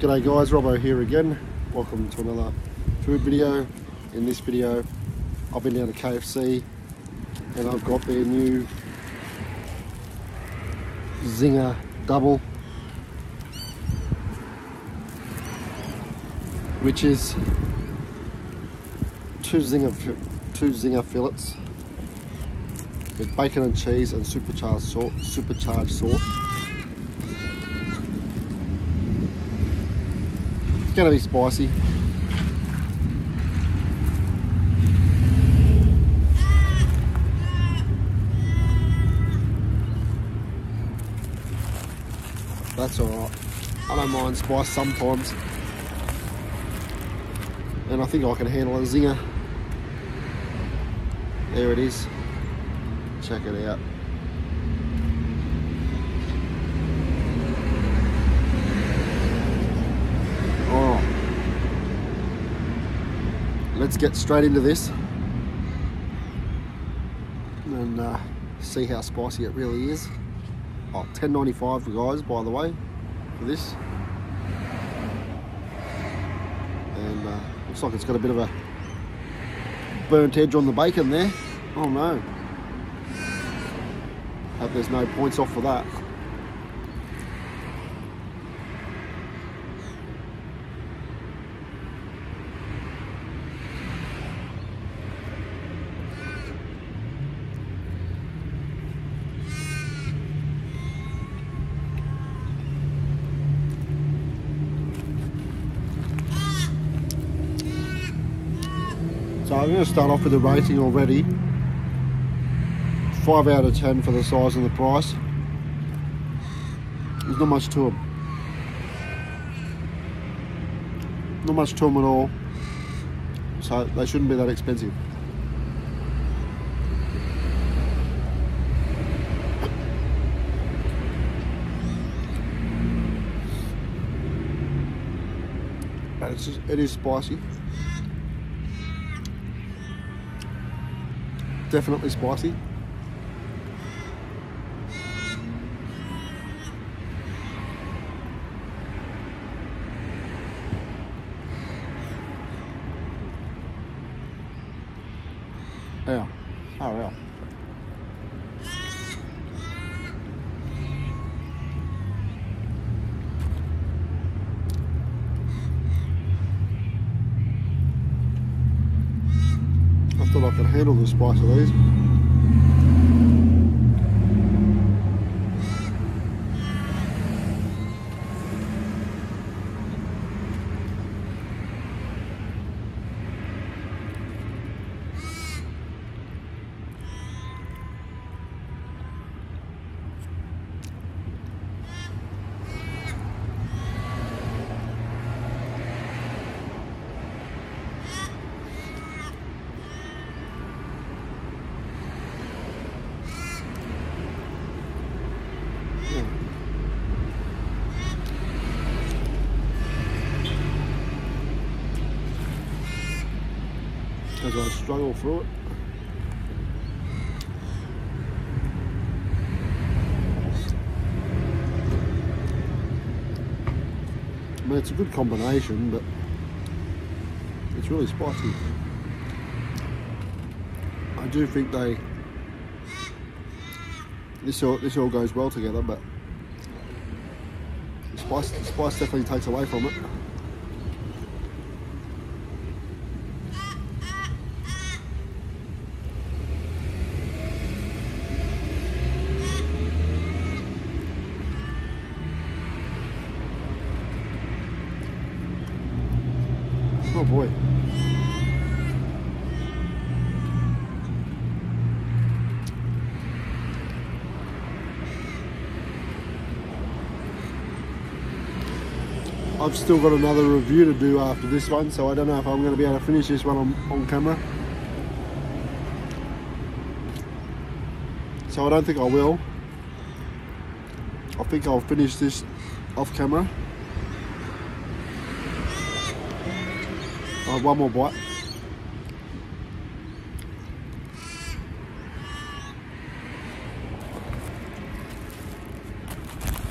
G'day guys, Robbo here again. Welcome to another food video. In this video, I've been down to KFC and I've got their new Zinger Double, which is two Zinger two Zinger fillets with bacon and cheese and supercharged sauce. Supercharged sauce. It's gonna be spicy. That's alright. I don't mind spice sometimes. And I think I can handle a zinger. There it is. Check it out. Oh. Let's get straight into this and uh, see how spicy it really is. Oh, 10.95 guys, by the way, for this. And uh, looks like it's got a bit of a burnt edge on the bacon there. Oh no. Hope there's no points off for that. So I'm going to start off with the rating already. 5 out of 10 for the size and the price. There's not much to them. Not much to them at all. So they shouldn't be that expensive. But it's just, it is spicy. Definitely spicy. Yeah. Oh, yeah. Thought I could handle the spice of these. As I struggle through it. I mean, it's a good combination, but it's really spicy. I do think they this all this all goes well together, but the spice the spice definitely takes away from it. Oh boy. I've still got another review to do after this one, so I don't know if I'm going to be able to finish this one on, on camera. So I don't think I will. I think I'll finish this off camera. Oh, one more bite.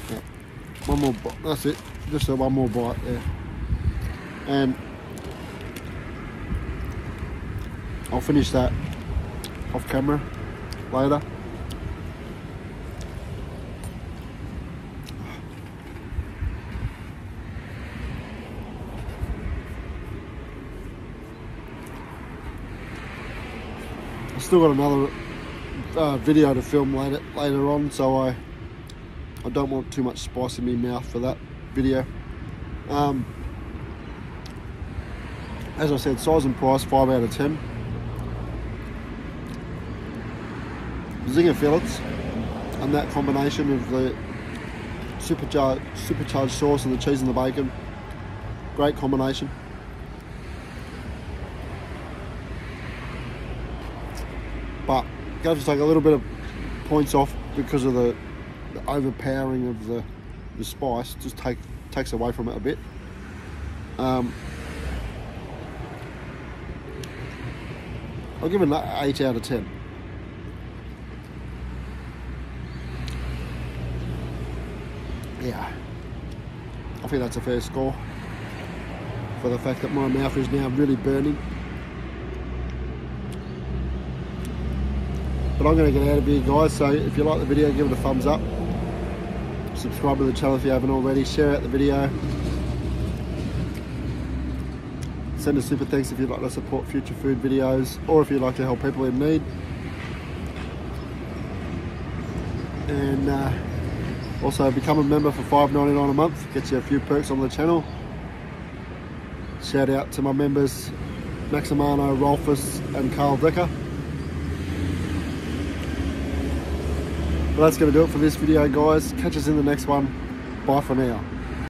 Yeah. One more bite. That's it. just a one more bite there. And I'll finish that off camera later. Still got another uh, video to film later later on, so I I don't want too much spice in my mouth for that video. Um, as I said, size and price, 5 out of 10. Zinger fillets and that combination of the supercharged, supercharged sauce and the cheese and the bacon, great combination. To take a little bit of points off because of the, the overpowering of the, the spice, just take takes away from it a bit. Um, I'll give it an 8 out of 10. Yeah, I think that's a fair score for the fact that my mouth is now really burning. But I'm going to get out of here guys, so if you like the video give it a thumbs up. Subscribe to the channel if you haven't already, share out the video. Send a super thanks if you'd like to support future food videos or if you'd like to help people in need. And uh, also become a member for $5.99 a month, gets you a few perks on the channel. Shout out to my members Maximano, Rolfus and Carl Decker. Well, that's going to do it for this video, guys. Catch us in the next one. Bye for now.